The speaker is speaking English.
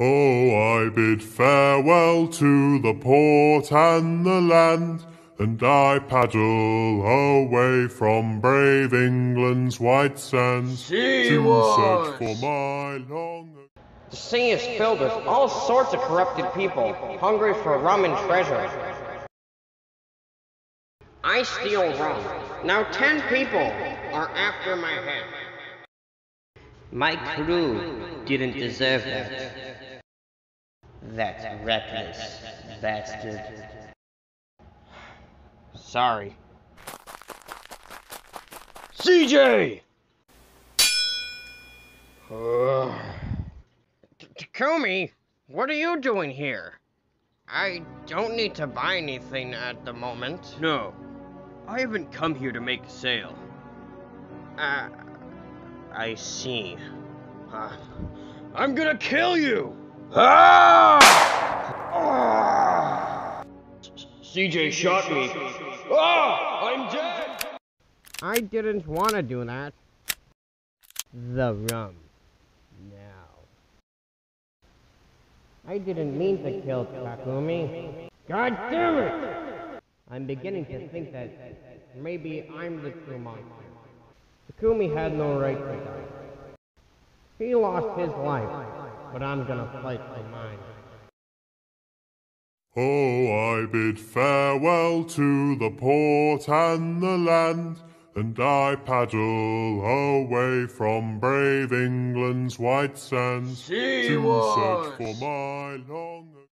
Oh, I bid farewell to the port and the land, and I paddle away from brave England's white sands to search for my long. The sea is filled with all sorts of corrupted people, hungry for rum and treasure. I steal rum. Now ten people are after my head. My crew didn't deserve that. That reckless bastard. Sorry. CJ! Takumi, what are you doing here? I don't need to buy anything at the moment. No, I haven't come here to make a sale. Uh, I see. Uh, I'm gonna kill you! Ah! CJ shot me. Ah! I'm dead! I didn't want to do that. The rum. Now. I didn't mean to kill Takumi. God damn it! I'm beginning to think that maybe I'm the true monster. Takumi had no right to die. He lost his life, but I'm gonna fight for mine. Oh, I bid farewell to the port and the land, and I paddle away from brave England's white sands to search for my long.